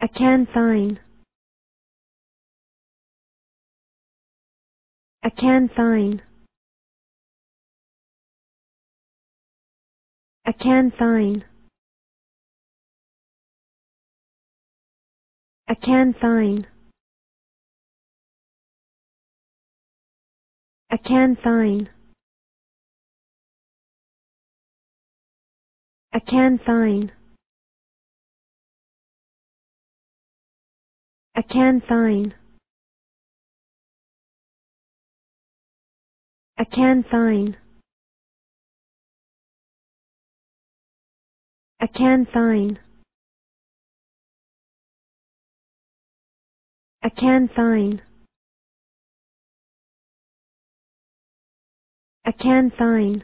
Acanthine. I can't sign. Acanthine. I can't sign. Acanthine. I can sign. Acanthine. I can sign. Acanthine. I can sign. Acanthine.